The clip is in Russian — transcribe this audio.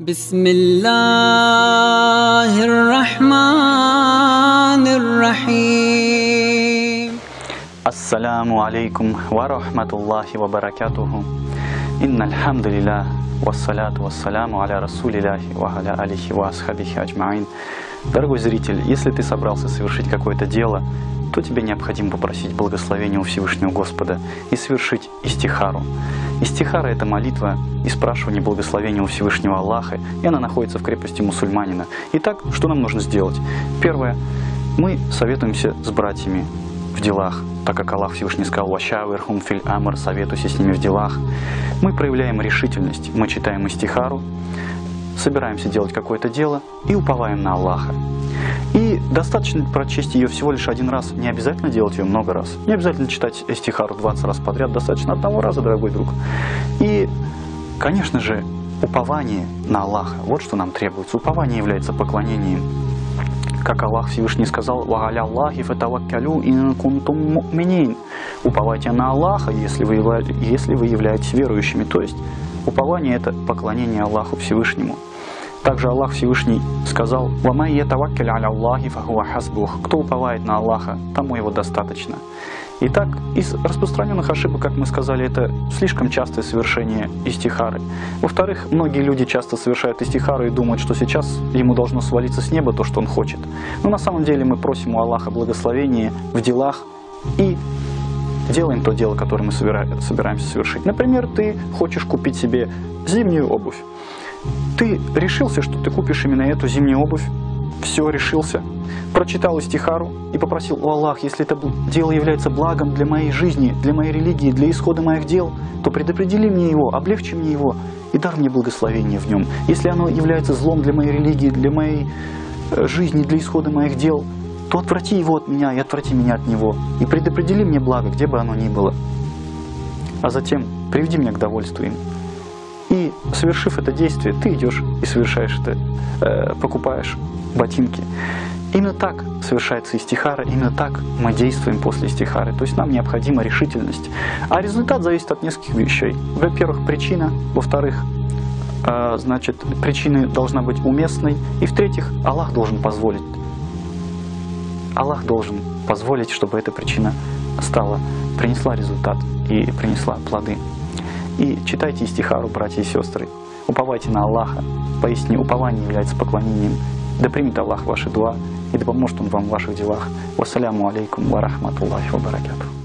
بسم الله الرحمن الرحيم Ассаляму алейкум ва рахматуллахи ва баракатуху. Инна алхамдулилlah, вассаляту вассаляму аля расулилляхи ва аля алихи ва асхабихи аджмаин. Дорогой зритель, если ты собрался совершить какое-то дело, то тебе необходимо попросить благословения у Всевышнего Господа и совершить истихару. Истихара – это молитва и спрашивание благословения у Всевышнего Аллаха, и она находится в крепости мусульманина. Итак, что нам нужно сделать? Первое. Мы советуемся с братьями в делах, так как Аллах Всевышний сказал «Вашавирхум филь амр» «Советуйся с ними в делах». Мы проявляем решительность, мы читаем истихару, собираемся делать какое-то дело и уповаем на Аллаха. Достаточно прочесть ее всего лишь один раз, не обязательно делать ее много раз. Не обязательно читать истихару 20 раз подряд, достаточно одного раза, дорогой друг. И, конечно же, упование на Аллаха, вот что нам требуется. Упование является поклонением как Аллах Всевышний сказал, «Ва'аля Аллахи фатаваккалю ин кунтум му'минин». Уповайте на Аллаха, если вы, если вы являетесь верующими. То есть упование – это поклонение Аллаху Всевышнему. Также Аллах Всевышний сказал, «Вамай ятаваккаль аля Аллахи фахуа хасбух». Кто уповает на Аллаха, тому его достаточно. Итак, из распространенных ошибок, как мы сказали, это слишком частое совершение истихары. Во-вторых, многие люди часто совершают истихару и думают, что сейчас ему должно свалиться с неба то, что он хочет. Но на самом деле мы просим у Аллаха благословения в делах и делаем то дело, которое мы собира- собираемся совершить. Например, ты хочешь купить себе зимнюю обувь. Ты решился, что ты купишь именно эту зимнюю обувь, все, решился, прочитал истихару и попросил, о Аллах, если это дело является благом для моей жизни, для моей религии, для исхода моих дел, то предопредели мне его, облегчи мне его и дар мне благословение в нем. Если оно является злом для моей религии, для моей э, жизни, для исхода моих дел, то отврати его от меня и отврати меня от него. И предопредели мне благо, где бы оно ни было. А затем приведи меня к довольству им. Совершив это действие, ты идешь и совершаешь это, э, покупаешь ботинки. Именно так совершается истихара, именно так мы действуем после истихары. То есть нам необходима решительность. А результат зависит от нескольких вещей. Во-первых, причина. Во-вторых, э, значит, причина должна быть уместной. И в-третьих, Аллах должен позволить. Аллах должен позволить, чтобы эта причина стала, принесла результат и принесла плоды. И читайте истихару, братья и сестры. Уповайте на Аллаха. Поясни, упование является поклонением. Да примет Аллах ваши дуа и да поможет Он вам в ваших делах. Вассаляму алейкум ва рахматуллахи ва баракатух.